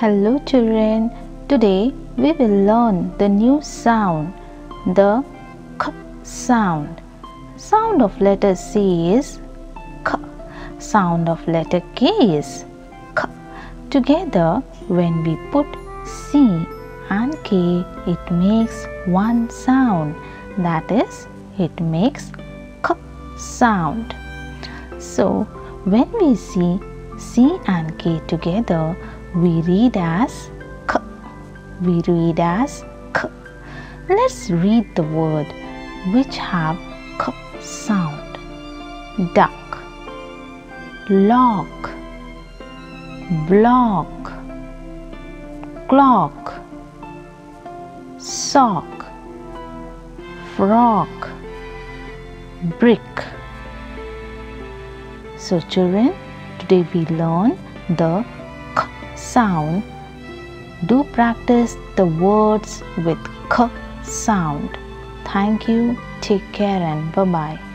Hello children, today we will learn the new sound, the k sound. Sound of letter C is k. Sound of letter K is k. Together when we put C and K it makes one sound that is it makes k sound. So when we see C and K together we read as k. We read as k. Let's read the word which have k sound. Duck, lock, block, clock, sock, frog, brick. So children, today we learn the sound. Do practice the words with k sound. Thank you. Take care and bye bye.